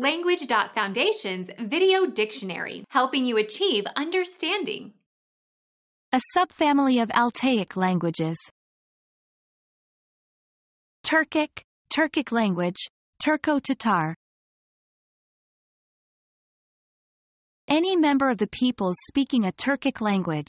Language.Foundation's Video Dictionary, helping you achieve understanding. A subfamily of Altaic languages. Turkic, Turkic language, Turco-Tatar. Any member of the peoples speaking a Turkic language.